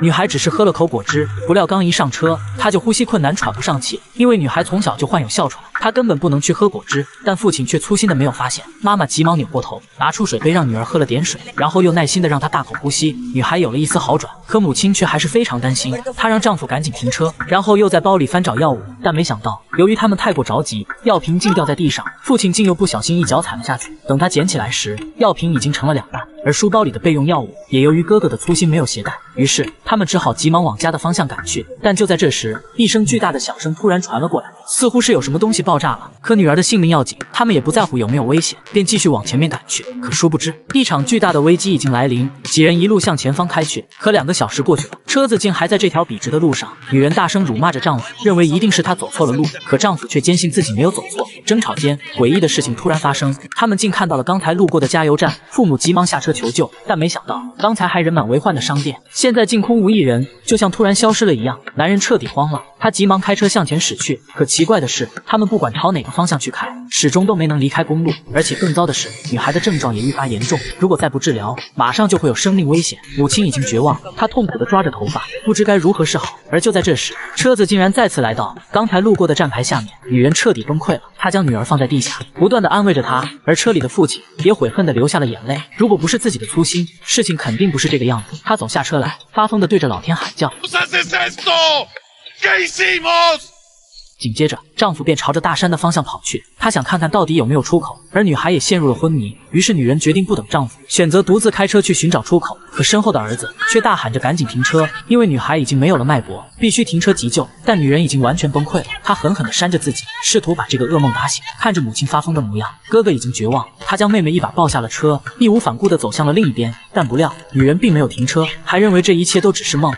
女孩只是喝了口果汁，不料刚一上车，她就呼吸困难，喘不上气。因为女孩从小就患有哮喘，她根本不能去喝果汁。但父亲却粗心的没有发现，妈妈急忙扭过头，拿出水杯让女儿喝了点水，然后又耐心的让她大口呼吸。女孩有了一丝好转，可母亲却还是非常担心。她让丈夫赶紧停车，然后又在包里翻找药物，但没想到，由于他们太过着急，药瓶竟掉在地上，父亲竟又不小心一脚踩了下去。等他捡起来时，药瓶已经成了两半，而书包里的备用药物也由于哥哥的粗心没有携带，于是他们只好急忙往家的方向赶去。但就在这时，一声巨大的响声突然传了过来，似乎是有什么东西爆爆炸了。可女儿的性命要紧，他们也不在乎有没有危险，便继续往前面赶去。可殊不知，一场巨大的危机已经来临，几人一路向前方开去。可两个小时过去了，车子竟还在这条笔直的路上。女人大声辱骂着丈夫，认为一定是他走错了路，可丈夫却坚信自己没有走错。争吵间，诡异的事情突然发生，他们竟看到了刚才路过的加油站。父母急忙下车求救，但没想到刚才还人满为患的商店，现在竟空无一人，就像突然消失了一样。男人彻底慌了，他急忙开车向前驶去。可奇怪的是，他们不管朝哪个方向去开，始终都没能离开公路。而且更糟的是，女孩的症状也愈发严重，如果再不治疗，马上就会有生命危险。母亲已经绝望，她痛苦地抓着头发，不知该如何是好。而就在这时，车子竟然再次来到刚才路过的站牌下面，女人彻底崩溃了。她将女儿放在地下，不断地安慰着她，而车里的父亲也悔恨地流下了眼泪。如果不是自己的粗心，事情肯定不是这个样子。他走下车来，发疯地对着老天喊叫。紧接着，丈夫便朝着大山的方向跑去，他想看看到底有没有出口。而女孩也陷入了昏迷，于是女人决定不等丈夫，选择独自开车去寻找出口。可身后的儿子却大喊着赶紧停车，因为女孩已经没有了脉搏，必须停车急救。但女人已经完全崩溃了，她狠狠地扇着自己，试图把这个噩梦打醒。看着母亲发疯的模样，哥哥已经绝望，他将妹妹一把抱下了车，义无反顾地走向了另一边。但不料，女人并没有停车，还认为这一切都只是梦。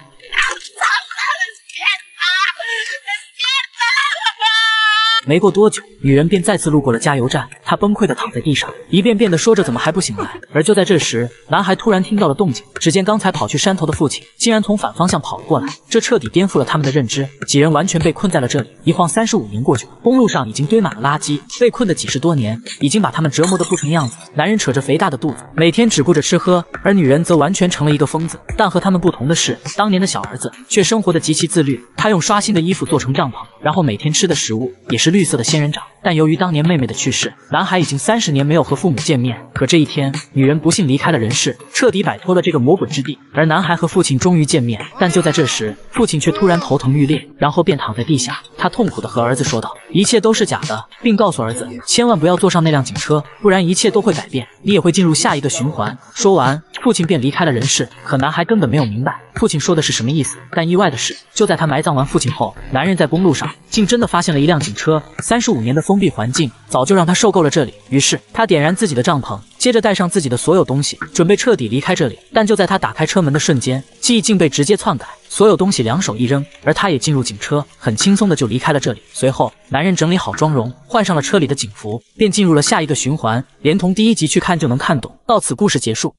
没过多久，女人便再次路过了加油站，她崩溃的躺在地上，一遍遍的说着怎么还不醒来。而就在这时，男孩突然听到了动静，只见刚才跑去山头的父亲竟然从反方向跑了过来，这彻底颠覆了他们的认知。几人完全被困在了这里。一晃三十五年过去了，公路上已经堆满了垃圾，被困的几十多年已经把他们折磨得不成样子。男人扯着肥大的肚子，每天只顾着吃喝，而女人则完全成了一个疯子。但和他们不同的是，当年的小儿子却生活的极其自律，他用刷新的衣服做成帐篷，然后每天吃的食物也是。绿色的仙人掌，但由于当年妹妹的去世，男孩已经三十年没有和父母见面。可这一天，女人不幸离开了人世，彻底摆脱了这个魔鬼之地。而男孩和父亲终于见面，但就在这时，父亲却突然头疼欲裂，然后便躺在地下。他痛苦地和儿子说道：“一切都是假的，并告诉儿子千万不要坐上那辆警车，不然一切都会改变，你也会进入下一个循环。”说完，父亲便离开了人世。可男孩根本没有明白父亲说的是什么意思。但意外的是，就在他埋葬完父亲后，男人在公路上竟真的发现了一辆警车。三十五年的封闭环境早就让他受够了这里，于是他点燃自己的帐篷，接着带上自己的所有东西，准备彻底离开这里。但就在他打开车门的瞬间，记忆竟被直接篡改，所有东西两手一扔，而他也进入警车，很轻松的就离开了这里。随后，男人整理好妆容，换上了车里的警服，便进入了下一个循环，连同第一集去看就能看懂。到此故事结束。